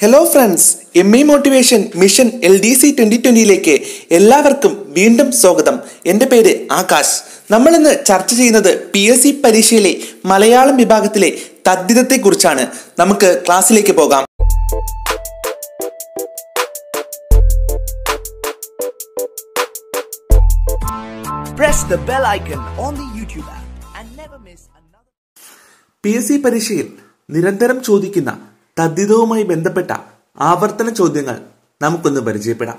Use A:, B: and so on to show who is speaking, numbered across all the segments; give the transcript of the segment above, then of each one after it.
A: Hello friends M E motivation mission L D C twenty ട്വന്റിയിലേക്ക് എല്ലാവർക്കും വീണ്ടും സ്വാഗതം. എന്റെ പേര് ആകാശ്. നമ്മളിന്ന് ചർച്ച ചെയ്യുന്നത് പി എസ് സി പരീക്ഷയിലെ മലയാളം വിഭാഗത്തിലെ തദ്ധിതത്തെ കുറിച്ചാണ് നമുക്ക് ക്ലാസ്സിലേക്ക് പോകാം.
B: Press the bell icon on the YouTube app and never miss another.
A: P S C പരീക്ഷയിൽ നിരന്തരം ചോദിക്കുന്ന തദ്ധിതവുമായി ബന്ധപ്പെട്ട ആവർത്തന ചോദ്യങ്ങൾ നമുക്കൊന്ന് പരിചയപ്പെടാം.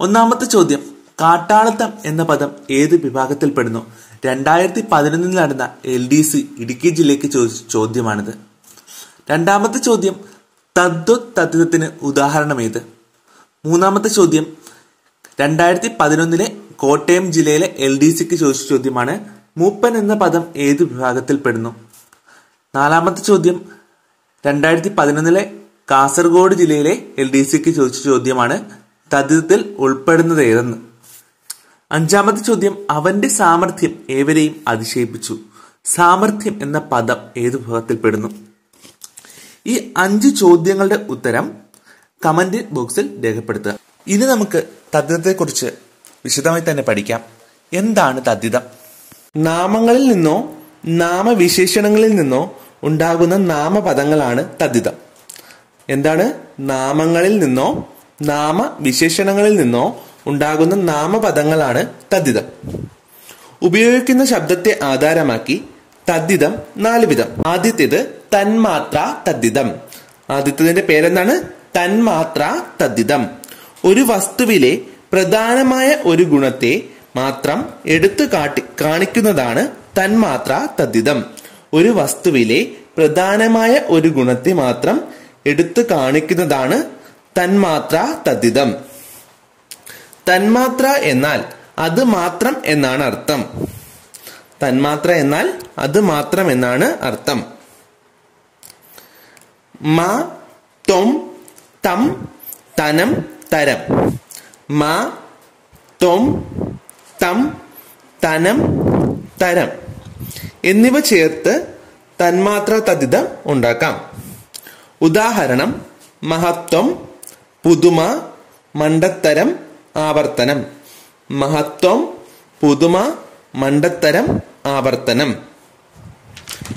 A: ഒന്നാമത്തെ ചോദ്യം കാട്ടാളത്തം എന്ന പദം ഏത് വിഭാഗത്തിൽപ്പെടുന്നു രണ്ടായിരത്തി പതിനൊന്നിൽ നടന്ന എൽ ഡി സി ഇടുക്കി ജില്ലയ്ക്ക് ചോദിച്ച ചോദ്യമാണിത്. രണ്ടാമത്തെ ചോദ്യം തദ്വത്തത്തിന് ഉദാഹരണം ഏത്? മൂന്നാമത്തെ ചോദ്യം രണ്ടായിരത്തി പതിനൊന്നിലെ കോട്ടയം ജില്ലയിലെ എൽ ഡി സിക്ക് ചോദിച്ച ചോദ്യമാണ് മൂപ്പൻ എന്ന പദം ഏത് വിഭാഗത്തിൽപ്പെടുന്നു നാലാമത്തെ ചോദ്യം രണ്ടായിരത്തി പതിനൊന്നിലെ കാസർഗോഡ് ജില്ലയിലെ എൽ ഡി സിക്ക് ചോദിച്ച ചോദ്യമാണ് തദ്ധിതത്തിൽ ഉൾപ്പെടുന്നത് ഏതെന്ന്. അഞ്ചാമത്തെ ചോദ്യം അവന്റെ സാമർഥ്യം ഏവരെയും അതിശയിപ്പിച്ചു. സാമർഥ്യം എന്ന പദം ഏത് വിഭാഗത്തിൽപ്പെടുന്നു ഈ അഞ്ച് ചോദ്യങ്ങളുടെ ഉത്തരം കമന്റ് ബോക്സിൽ രേഖപ്പെടുത്തുക. ഇനി നമുക്ക് തദ്ധിതത്തെക്കുറിച്ച് വിശദമായി തന്നെ പഠിക്കാം. എന്താണ് തദ്ധിതം നാമങ്ങളിൽ നിന്നോ നാമവിശേഷണങ്ങളിൽ നിന്നോ ഉണ്ടാകുന്ന നാമപദങ്ങളാണ് തദ്ധിതം. എന്താണ്? നാമങ്ങളിൽ നിന്നോ നാമവിശേഷണങ്ങളിൽ നിന്നോ ഉണ്ടാകുന്ന നാമപദങ്ങളാണ് തദ്ധിതം. ഉപയോഗിക്കുന്ന ശബ്ദത്തെ ആധാരമാക്കി തദ്ധിതം നാല് വിധം. ആദ്യത്തേത് തന്മാത്ര തദ്ധിതം. ആദ്യത്തേതിന്റെ പേരെന്താണ്? തന്മാത്ര തദ്ധിതം. ഒരു വസ്തുവിലെ പ്രധാനമായ ഒരു ഗുണത്തെ മാത്രം എടുത്തു കാട്ടി കാണിക്കുന്നതാണ് തന്മാത്ര തദ്ധിതം. ഒരു വസ്തുവിലെ പ്രധാനമായ ഒരു ഗുണത്തെ മാത്രം എടുത്തു കാണിക്കുന്നതാണ് തന്മാത്ര തദ്ധിതം. തന്മാത്ര എന്നാൽ അത് മാത്രം എന്നാണ് അർത്ഥം. തന്മാത്ര എന്നാൽ അത് മാത്രം എന്നാണ് അർത്ഥം. മ തൊം തം തനം തരം. മ തൊം തം തനം തരം. എന്നിവ ചേർത്ത് തന്മാത്ര തദ്ധിത ഉണ്ടാക്കാം. ഉദാഹരണം മഹത്വം പുതുമ മണ്ടത്തരം ആവർത്തനം. മഹത്വം പുതുമ മണ്ടത്തരം ആവർത്തനം.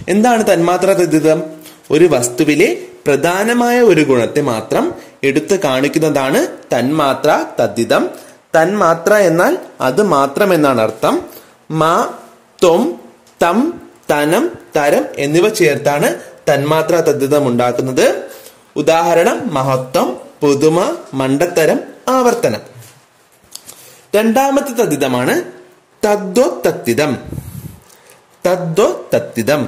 A: എന്താണ് തന്മാത്ര തദ്ധിതം? ഒരു വസ്തുവിലെ പ്രധാനമായ ഒരു ഗുണത്തെ മാത്രം എടുത്തു കാണിക്കുന്നതാണ് തന്മാത്ര തദ്ധിതം. തന്മാത്ര എന്നാൽ അത് മാത്രം എന്നാണ് അർത്ഥം. മാ തൊം തം തനം തരം എന്നിവ ചേർത്താണ് തന്മാത്ര തദ്ധിതം ഉണ്ടാക്കുന്നത്. ഉദാഹരണം മഹത്വം പുതുമ മണ്ടത്തരം ആവർത്തനം. രണ്ടാമത്തെ തദ്ധിതമാണ് തദ്വത്തത്തിതം തദ്വത്തത്തിതം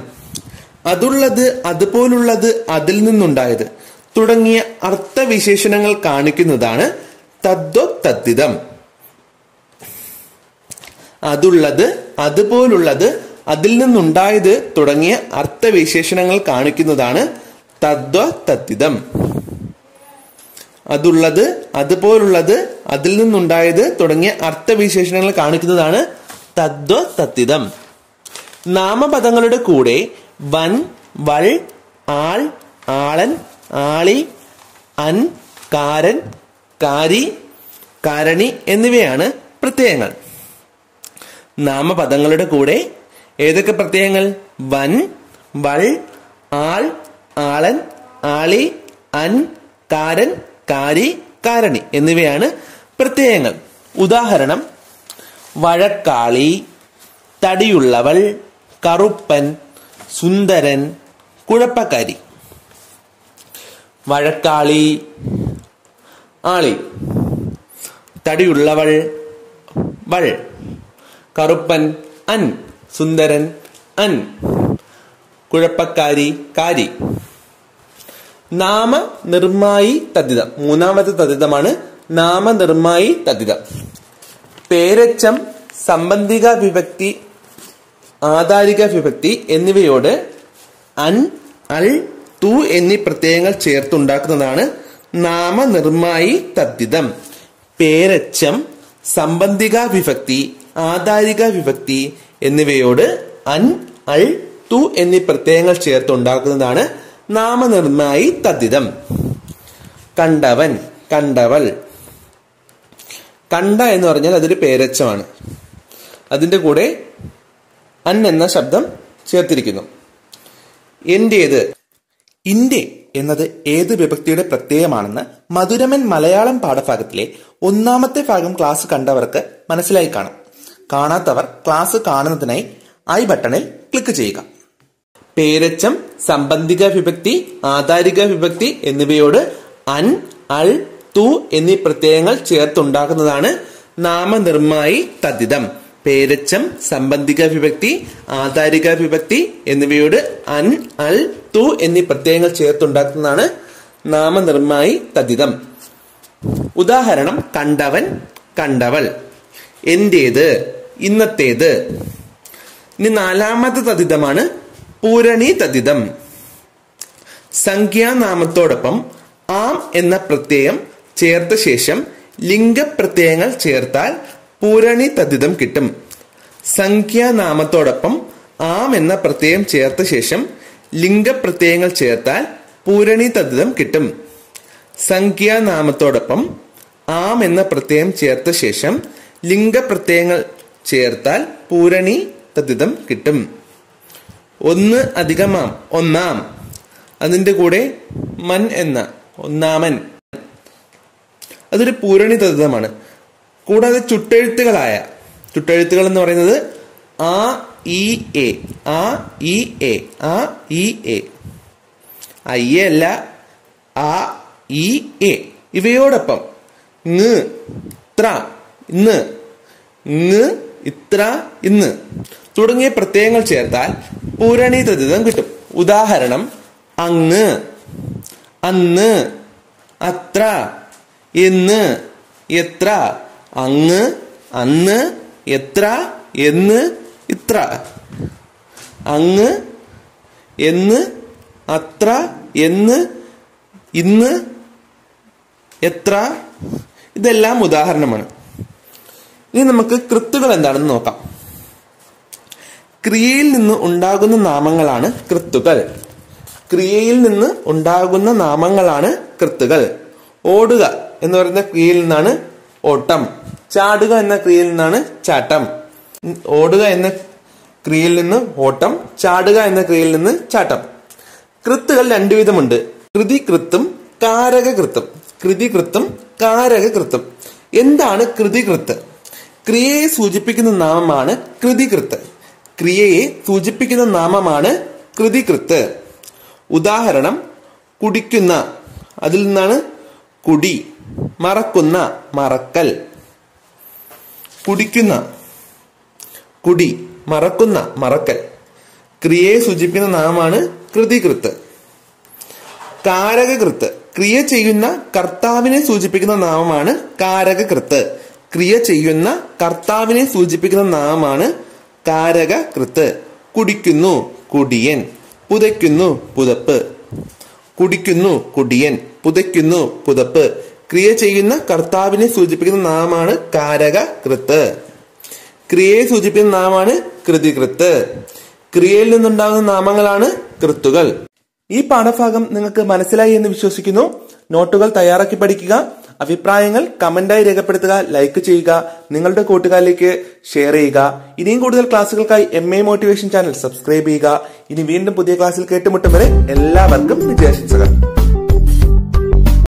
A: അതുള്ളത് അതുപോലുള്ളത് അതിൽ നിന്നുണ്ടായത് തുടങ്ങിയ അർത്ഥവിശേഷണങ്ങൾ കാണിക്കുന്നതാണ് തദ്വത്തത്തിതം അതുള്ളത് അതുപോലുള്ളത് അതിൽ നിന്നുണ്ടായത് തുടങ്ങിയ അർത്ഥവിശേഷണങ്ങൾ കാണിക്കുന്നതാണ് തദ്വ തത്തിതം അതുള്ളത് അതുപോലുള്ളത് അതിൽ നിന്നുണ്ടായത് തുടങ്ങിയ അർത്ഥവിശേഷണങ്ങൾ കാണിക്കുന്നതാണ് തദ്വ തത്തിതം നാമപദങ്ങളുടെ കൂടെ വൻ വൾ ആൾ ആളൻ ആളി അൻ കാരൻ കാരി കാരണി എന്നിവയാണ് പ്രത്യയങ്ങൾ. നാമപദങ്ങളുടെ കൂടെ ഏതൊക്കെ പ്രത്യയങ്ങൾ? വൻ വൾ ആൾ ആളൻ ആളി അൻ കാരൻ കാരി കാരണി എന്നിവയാണ് പ്രത്യയങ്ങൾ. ഉദാഹരണം വഴക്കാളി തടിയുള്ളവൾ കറുപ്പൻ സുന്ദരൻ കുഴപ്പക്കാരി. വഴക്കാളി ആളി. തടിയുള്ളവൾ വൾ. കറുപ്പൻ അൻ. സുന്ദരൻ അൻ. കുഴപ്പക്കാരി കാരി. നാമ നാമനിർമായി തദ്ധിതം. മൂന്നാമത്തെ തദ്ധിതമാണ് നാമനിർമായി തദ്ധിതം. പേരച്ചം സംബന്ധിക വിഭക്തി ആധാരിക വിഭക്തി എന്നിവയോട് അൻ അൽ തു എന്നീ പ്രത്യയങ്ങൾ ചേർത്തുണ്ടാക്കുന്നതാണ് നാമനിർമായി തദ്ധിതം. പേരച്ചം സംബന്ധിക വിഭക്തി ആധാരിക വിഭക്തി എന്നിവയോട് അൻ അൾ തു എന്നീ പ്രത്യയങ്ങൾ ചേർത്തുണ്ടാക്കുന്നതാണ് നാമനിർമ്മായി തദ്ധിതം. കണ്ടവൻ കണ്ടവൾ. കണ്ട എന്ന് പറഞ്ഞാൽ അതൊരു പേരച്ചമാണ്. അതിന്റെ കൂടെ അൻ എന്ന ശബ്ദം ചേർത്തിരിക്കുന്നു. എന്റേത്? ഇന്റെ എന്നത് ഏത് വിഭക്തിയുടെ പ്രത്യയമാണെന്ന് മധുരമൻ മലയാളം പാഠഭാഗത്തിലെ ഒന്നാമത്തെ ഭാഗം ക്ലാസ് കണ്ടവർക്ക് മനസ്സിലായി കാണും. കാണാത്തവർ ക്ലാസ് കാണുന്നതിനായി ഐ ബട്ടണിൽ ക്ലിക്ക് ചെയ്യുക. പേരച്ചം സംബന്ധിക വിഭക്തി ആധാരിക വിഭക്തി എന്നിവയോട് അൻ അൾ തു എന്നീ പ്രത്യയങ്ങൾ ചേർത്തുണ്ടാക്കുന്നതാണ് നാമനിർമ്മായി തദ്ധിതം. പേരച്ചം സംബന്ധിക വിഭക്തി ആധാരിക വിഭക്തി എന്നിവയോട് അൻ അൽ തു എന്നീ പ്രത്യയങ്ങൾ ചേർത്തുണ്ടാക്കുന്നതാണ് നാമനിർമ്മായി തദ്ധിതം. ഉദാഹരണം കണ്ടവൻ കണ്ടവൾ. എന്റേത്? ഇന്നത്തേത്. ഇനി നാലാമത്തെ തദ്ധിതമാണ് പൂരണി തദ്ധിതം. സംഖ്യാനാമത്തോടൊപ്പം ആം എന്ന പ്രത്യയം ചേർത്ത ശേഷം ലിംഗപ്രത്യയങ്ങൾ ചേർത്താൽ പൂരണി തദ്ധിതം കിട്ടും. സംഖ്യാനാമത്തോടൊപ്പം ആം എന്ന പ്രത്യയം ചേർത്ത ശേഷം ലിംഗപ്രത്യയങ്ങൾ ചേർത്താൽ പൂരണി തദ്ധിതം കിട്ടും. സംഖ്യാനാമത്തോടൊപ്പം ആം എന്ന പ്രത്യയം ചേർത്ത ശേഷം ലിംഗപ്രത്യയങ്ങൾ ചേർത്താൽ പൂരണി തദ്ധിതം കിട്ടും. ഒന്ന് അധികമാം ഒന്നാം. അതിന്റെ കൂടെ മൻ എന്ന ഒന്നാമൻ. അതൊരു പൂരണി തദ്ധിതമാണ്. കൂടാതെ ചുട്ടെഴുത്തുകളായ ചുട്ടെഴുത്തുകൾ എന്ന് പറയുന്നത് ആ ഇ എ. ആ ഇ എ. ആ ഇ എ. ഐ എ അല്ല ആ ഇ എ. ഇവയോടൊപ്പം ങ് ത്ര ഇന്ന് ഇത്ര ഇന്ന്. തുടങ്ങിയ പ്രത്യയങ്ങൾ ചേർത്താൽ പൂരണീതൃതം കിട്ടും. ഉദാഹരണം അങ്ങ് അന്ന് അത്ര എന്ന് എത്ര അങ്ങ് അന്ന് എത്ര എന്ന് ഇത്ര. അങ്ങ് എന്ന് അത്ര എന്ന് ഇന്ന് എത്ര. ഇതെല്ലാം ഉദാഹരണമാണ്. ഇനി നമുക്ക് കൃത്തുകൾ എന്താണെന്ന് നോക്കാം. ക്രിയയിൽ നിന്ന് ഉണ്ടാകുന്ന നാമങ്ങളാണ് കൃത്തുകൾ. ക്രിയയിൽ നിന്ന് ഉണ്ടാകുന്ന നാമങ്ങളാണ് കൃത്തുകൾ. ഓടുക എന്ന് പറയുന്ന ക്രിയയിൽ നിന്നാണ് ഓട്ടം. ചാടുക എന്ന ക്രിയയിൽ നിന്നാണ് ചാട്ടം. ഓടുക എന്ന ക്രിയയിൽ നിന്ന് ഓട്ടം ചാടുക എന്ന ക്രിയയിൽ നിന്ന് ചാട്ടം. കൃത്തുകൾ രണ്ടു വിധമുണ്ട്. കൃതികൃത്തും കാരകകൃത്തും. കൃതികൃത്തും കാരകകൃത്തും. എന്താണ് കൃതികൃത്ത്? ക്രിയയെ സൂചിപ്പിക്കുന്ന നാമമാണ് കൃതികൃത്ത്. ക്രിയയെ സൂചിപ്പിക്കുന്ന നാമമാണ് കൃതികൃത്ത്. ഉദാഹരണം കുടിക്കുന്ന. അതിൽ നിന്നാണ് കുടി. മറക്കുന്ന മറക്കൽ. കുടിക്കുന്ന. കുടി മറക്കുന്ന മറക്കൽ. ക്രിയയെ സൂചിപ്പിക്കുന്ന നാമമാണ് കൃതികൃത്ത്. കാരകകൃത്ത്. ക്രിയ ചെയ്യുന്ന കർത്താവിനെ സൂചിപ്പിക്കുന്ന നാമമാണ് കാരകകൃത്ത്. ക്രിയ ചെയ്യുന്ന കർത്താവിനെ സൂചിപ്പിക്കുന്ന നാമാണ് കാരക കൃത്ത് കുടിക്കുന്നു കുടിയൻ. പുതയ്ക്കുന്നു പുതപ്പ്. കുടിക്കുന്നു കുടിയൻ. പുതയ്ക്കുന്നു പുതപ്പ്. ക്രിയ ചെയ്യുന്ന കർത്താവിനെ സൂചിപ്പിക്കുന്ന നാമാണ് കാരക കൃത്ത് ക്രിയയെ സൂചിപ്പിക്കുന്ന നാമാണ് കൃതികൃത്ത്. ക്രിയയിൽ നിന്നുണ്ടാകുന്ന നാമങ്ങളാണ് കൃത്തുകൾ. ഈ പാഠഭാഗം നിങ്ങൾക്ക് മനസ്സിലായി എന്ന് വിശ്വസിക്കുന്നു. നോട്ടുകൾ തയ്യാറാക്കി പഠിക്കുക. അഭിപ്രായങ്ങൾ കമന്റായി രേഖപ്പെടുത്തുക ലൈക്ക് ചെയ്യുക നിങ്ങളുടെ കൂട്ടുകാരിലേക്ക് ഷെയർ ചെയ്യുക. ഇനിയും കൂടുതൽ ക്ലാസ്സുകൾക്കായി M A motivation channel subscribe ചെയ്യുക. ഇനി വീണ്ടും പുതിയ ക്ലാസ്സിൽ കേട്ടുമുട്ടും വരെ എല്ലാവർക്കും വിജയാശംസകൾ.